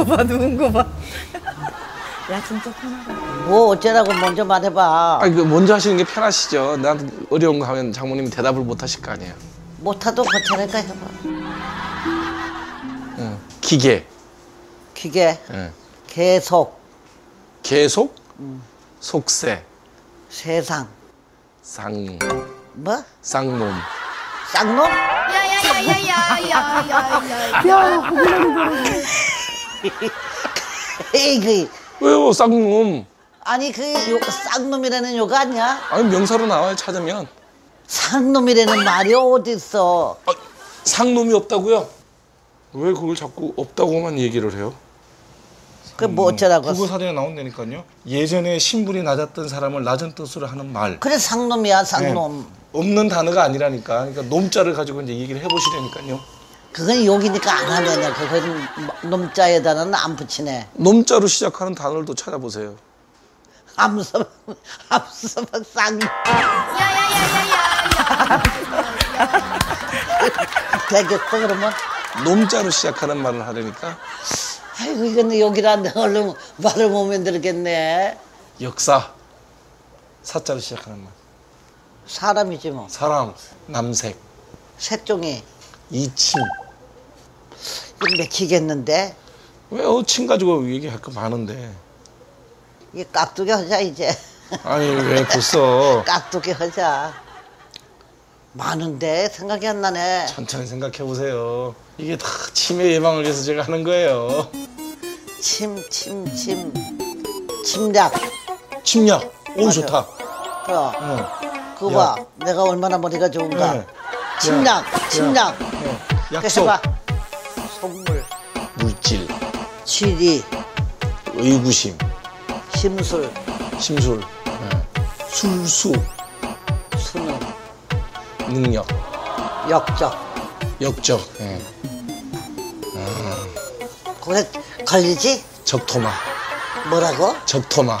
거 봐, 누운 거 봐. 야, 진짜 편하다. 뭐 어쩌라고 먼저 말해봐. 아, 그 먼저 하시는 게 편하시죠. 나한테 어려운 거 하면 장모님이 대답을 못 하실 거 아니에요. 못하도 괜찮으니까 해봐. 응. 기계. 기계 예. 계속 계속. 속세. 세상 쌍. 뭐 쌍놈. 쌍놈? 에이 그 왜요, 쌍놈? 아니 그 요, 쌍놈이라는 요거 아니야? 아니 명사로 나와요 찾으면. 쌍놈이라는 말이 어디 있어? 아, 상놈이 없다고요? 왜 그걸 자꾸 없다고만 얘기를 해요? 그 뭐 어쩌라고? 국어 사전에 나온다니까요. 예전에 신분이 낮았던 사람을 낮은 뜻으로 하는 말. 그래 쌍놈이야 쌍놈. 없는 단어가 아니라니까. 그러니까 놈자를 가지고 이제 얘기를 해보시라니까요. 그건 욕이니까 안 하려냐. 그건 놈자에다는 안 붙이네. 놈자로 시작하는 단어를 또 찾아보세요. 암서 암서 쌍. 되겠어 그러면? 놈자로 시작하는 말을 하려니까 아이고 이건 욕이란데 얼른 말을 보면 들겠네. 역사 사자로 시작하는 말. 사람이지 뭐. 사람, 남색, 새종이 이침. 이거 맥히겠는데? 왜 어침 가지고 얘기할 거 많은데. 이 깍두기 하자 이제. 아니 왜 벌써 깍두기 하자. 많은데 생각이 안 나네. 천천히 생각해 보세요. 이게 다 치매 예방을 위해서 제가 하는 거예요. 침, 침, 침. 침략. 침략. 오 맞아. 좋다. 그거. 응. 그거 야. 봐. 내가 얼마나 머리가 좋은가. 네. 침략, 야. 침략. 어. 그 약속, 해봐. 속물, 물질, 지리, 의구심, 심술, 심술, 네. 술수, 수능, 능력, 역적. 역적, 예. 그게 걸리지? 적토마, 뭐라고? 적토마,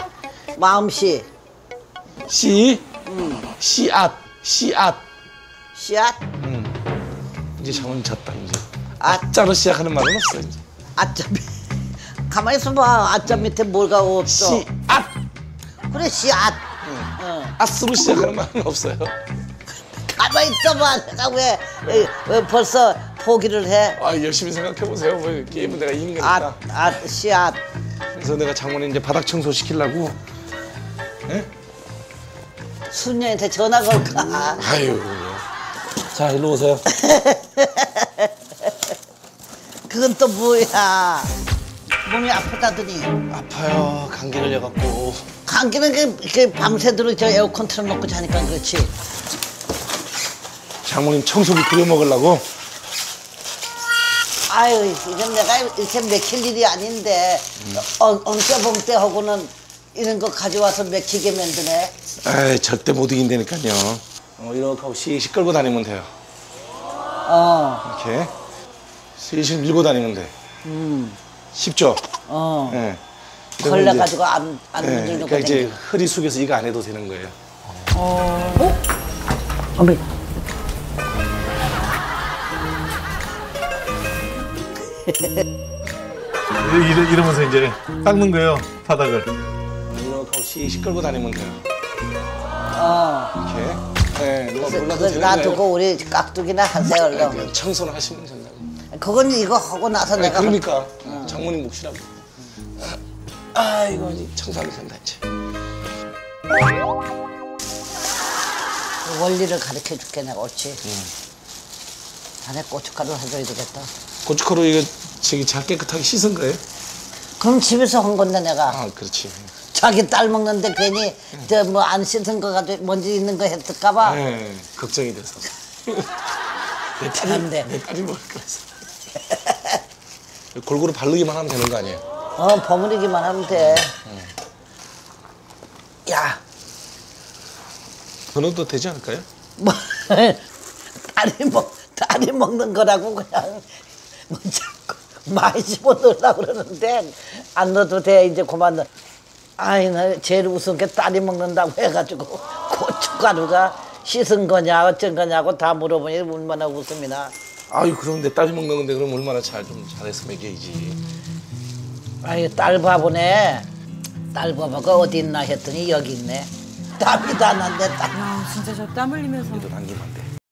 마음씨, 씨, 씨앗, 씨앗. 씨앗, 이제 장훈이 졌다 이제. 아. 아자로 시작하는 말은 없어 이제. 아점. 가만히 있어봐. 아점 밑에 뭐가 없어. 씨앗, 그래, 씨앗. 응. 아스로 시작하는 말은 없어요. 가만히 있어봐. 내가 왜, 왜, 왜 벌써 포기를 해? 아 열심히 생각해 보세요. 뭐 게임은 내가 이긴 거니까. 아, 아, 씨앗. 그래서 내가 장모님 이제 바닥 청소 시키려고. 예? 순녀한테 전화 걸까? 아유. 자 일로 오세요. 그건 또 뭐야? 몸이 아프다더니. 아파요. 감기 걸려갖고. 감기는 그, 그 밤새도록 저 에어컨 틀어놓고 자니까 그렇지. 장모님 청소기 끓여 먹으려고. 아유, 이건 내가 이렇게 맥힐 일이 아닌데, 어, 엉떼봉떼 하고는 이런 거 가져와서 맥히게 만드네. 에이 절대 못 이긴다니까요. 어, 이렇게 하고 시시 끌고 다니면 돼요. 어, 이렇게 시시 밀고 다니면 돼. 쉽죠? 어. 예. 걸려 가지고 안, 안 예, 문지르고 그러니까 이제. 허리 숙여서 이거 안 해도 되는 거예요. 어머, 이러, 이러면서 이제 닦는 거예요 바닥을 이렇게 하고 시시 끌고 다니면 돼요. 어. 몰라도 그거 되는 놔두고 거예요. 우리 깍두기나 하세요, 얼른. 청소는 하시면 된다고. 그건 이거 하고 나서 아니, 내가. 그러니까 장모님 몫이라고. 아 이거 청소하면 된다 이제. 원리를 가르쳐 줄게, 내가. 옳지. 자네 고춧가루 해줘야 되겠다. 고춧가루 이거 저기 잘 깨끗하게 씻은 거예요? 그럼 집에서 한 건데, 내가. 아 그렇지. 자기 딸 먹는데 괜히 뭐안 씻은 거 가지고 먼지 있는 거 했을까 봐. 네, 걱정이 돼서. 내 잘한데. 딸이 내 딸이 먹을 거라서. 골고루 바르기만 하면 되는 거 아니에요? 어, 버무리기만 하면 돼. 야, 그것도 되지 않을까요? 뭐, 딸이 먹, 딸이 먹는 거라고 그냥 뭐 자꾸 많이 집어 넣으려고 그러는데 안 넣어도 돼, 이제 그만 넣어. 아이, 나 제일 우스운 게 딸이 먹는다고 해가지고 고춧가루가 씻은 거냐, 어쩐 거냐고 다 물어보니 얼마나 웃음이 나. 아유 그럼 내 딸이 먹는 건데 그럼 얼마나 잘 좀 잘해서 먹여야지. 아유 딸 바보네. 딸 바보가 어디 있나 했더니 여기 있네. 땀이 다 났네 땀. 야, 진짜 저 땀 흘리면서. 또 당기면 안 돼.